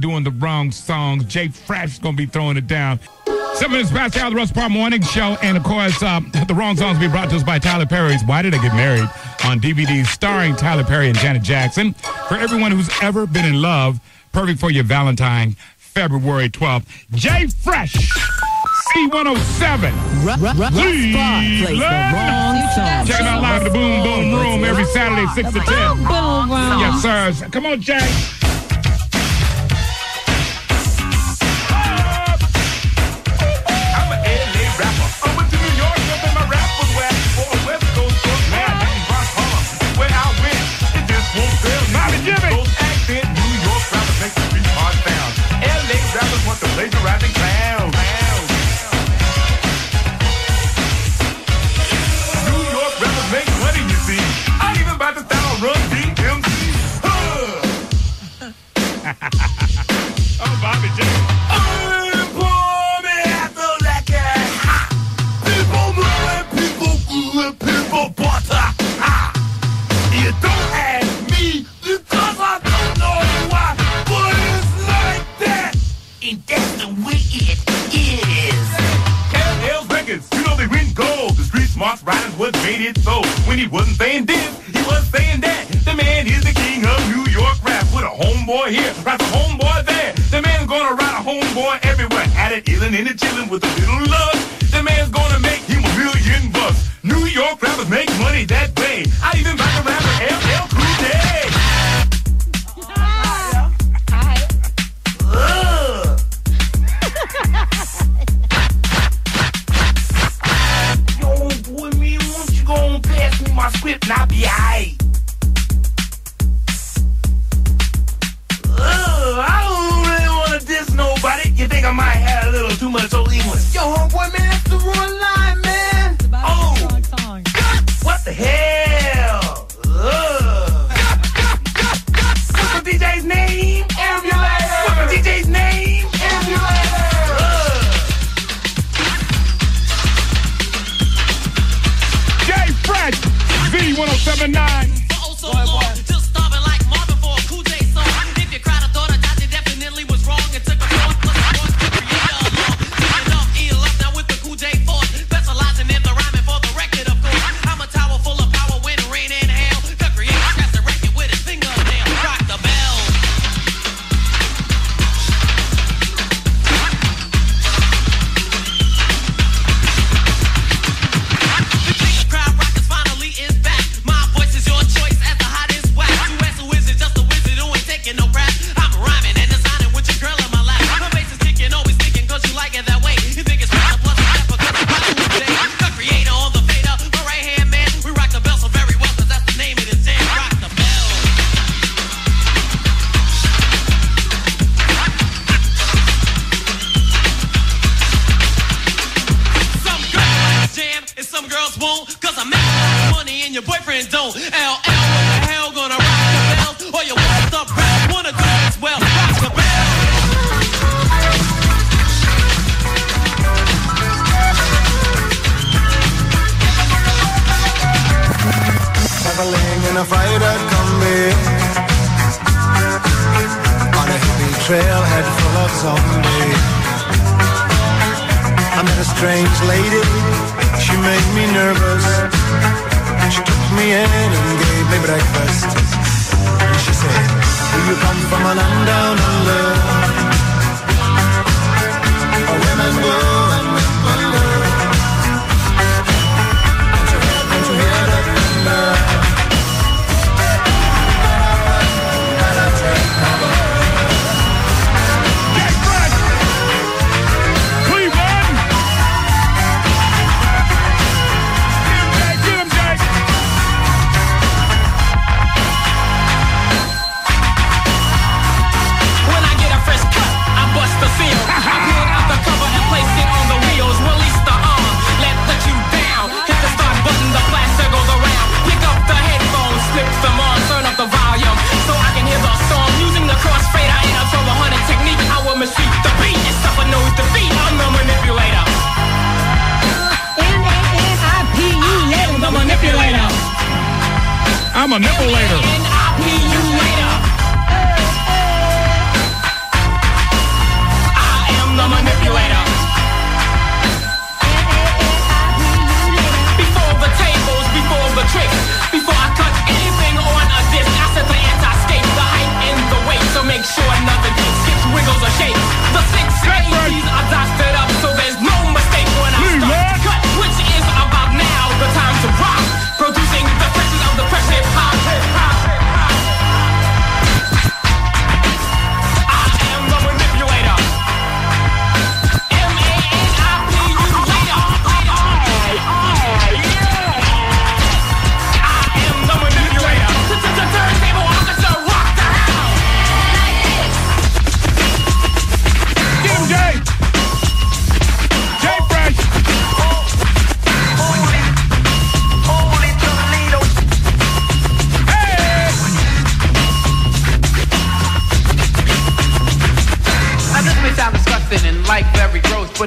doing the wrong songs. Jay Fresh is going to be throwing it down. Seven minutes past the hour, the Russ Parr Morning Show. And of course, um, the wrong songs will be brought to us by Tyler Perry's Why Did I Get Married on DVD, starring Tyler Perry and Janet Jackson. For everyone who's ever been in love, perfect for your Valentine, February 12th. Jay Fresh, Z107. Russ Parr plays the wrong song. Check it out live in the Boom Boom Room every Saturday, 6 to 10. Yes, sir. Come on, Jay. Homeboy here, rap a homeboy there. The man's gonna ride a homeboy everywhere. At it, illin' and chillin' with a little love. The man's gonna make him a million bucks. New York rappers make money that way. I have a and your boyfriend don't. LL, what the hell gonna rock the bells? Or you want the rap, wanna do as well. Rock the bell. Traveling in a freighter Kombi On a hippie trailhead full of zombies I met a strange lady, she made me nervous She took me in and gave me breakfast. And she said, do you come from a land down under? Where women go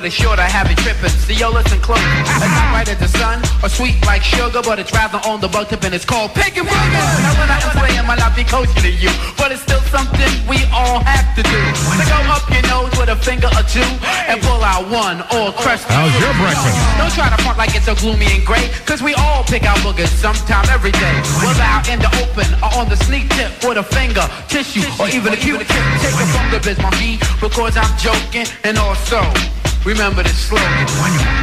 with a short, I have it tripping. See, yo, listen close. It's bright as the sun, or sweet like sugar, but it's rather on the bug tip and it's called picking burger. Now when I am playing, might not be closer to you, but it's still something we all have to do. So go finger or two and pull out one or crush. How's your breakfast? Don't try to front like it's so gloomy and gray, cause we all pick our boogers sometime every day. Whether out in the open or on the sneak tip with a finger, tissue, or even a Q-tip. Take it from the Biz Markie, because I'm joking, and also. Remember this slogan.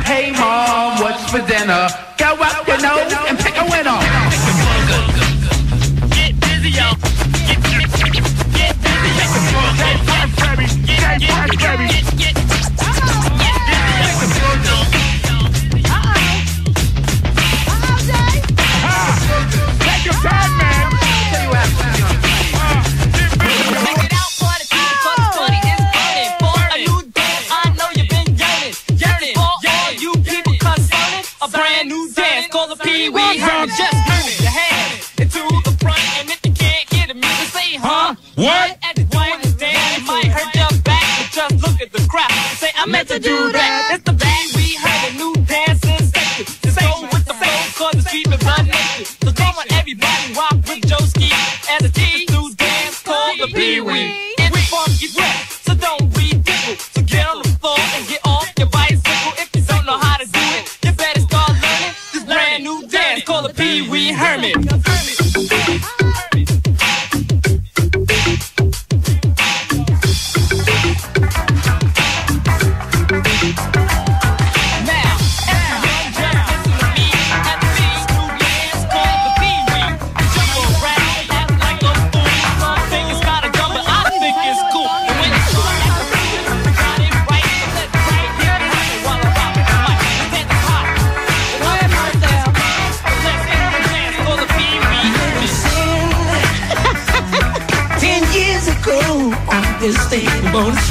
Hey mom, what's for dinner? Go up your nose and pick a winner. A brand new dance called the Pee Wee Herman. Just move your hand into the front, and if you can't get it, me say, huh? What? At the doing this dance, it might hurt your back, but just look at the crowd. Say, I meant to do that. It's the Pee Wee Herman new dance sensation. Just go with the flow, cause the street is unnatural. So come on, everybody, rock with Joeski and the T. New dance called the Pee Wee. It's funky rap,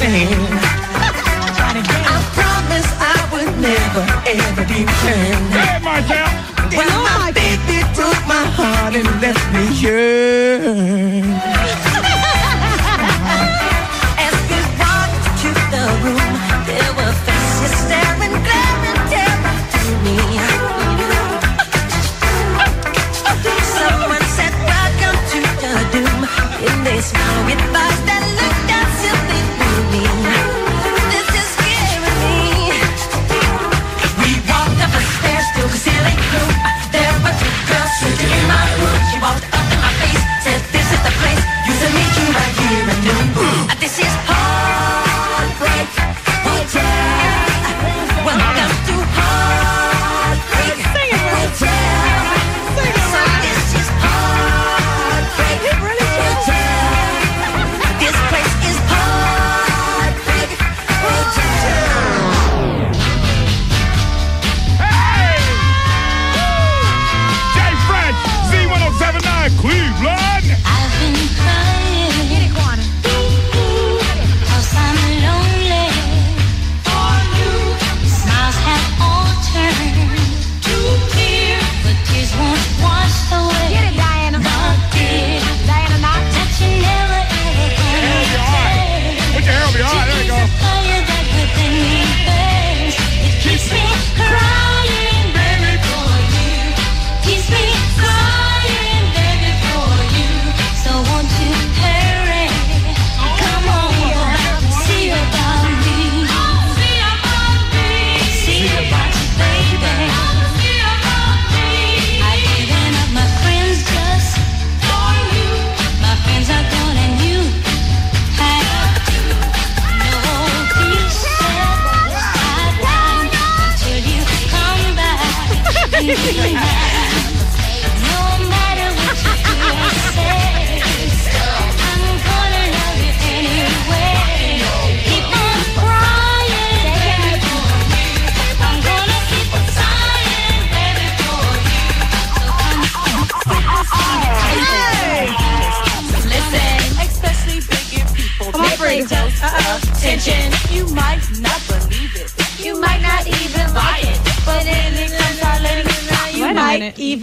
table stand. I promise I would never ever be turned. Hey, Marcel. When my baby took my heart and left me yearn.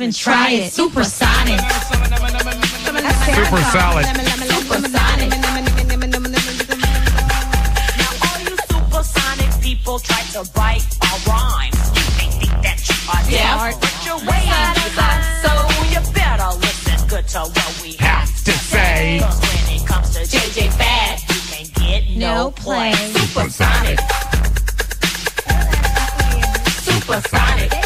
Even try it. Supersonic. Super solid. Supersonic. Now all you supersonic people try to to bite or rhyme. You may think that you are Yeah. deaf, but you're way out of line. So you better listen good to what we Have to say. Cause when it comes to JJ Fad, you can get no, No play. play. Supersonic. Supersonic.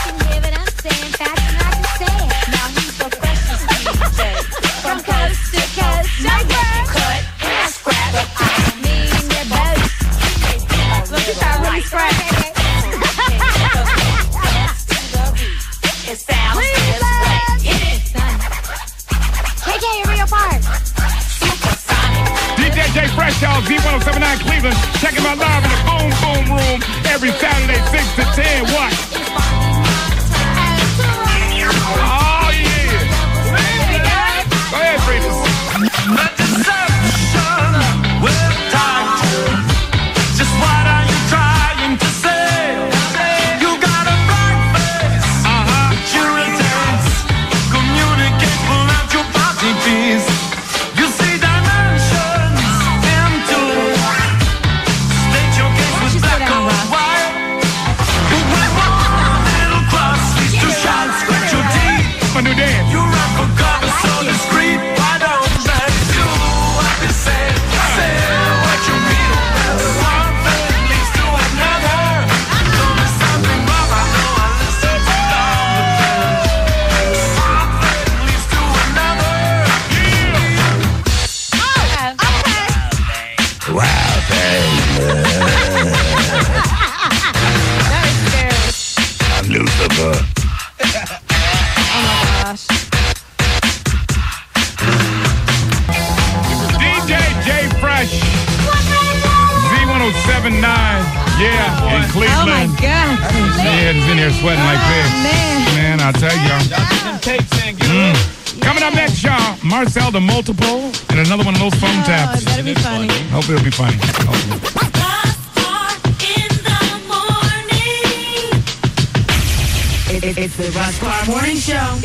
1079 Cleveland. Check him out live in the Boom Boom Room every Saturday, 6 to 10. Watch. Z1079. Yeah, in Oh my Cleveland. God. Yeah, it's in here sweating like this. man. Man, I'll tell y'all. Them tapes in, get Mm. Coming up next, y'all, Marcel the Multiple and another one of those phone Oh, taps. that'll be funny. Hope it'll be funny. Hopefully. It's the Russ Parr Morning Show.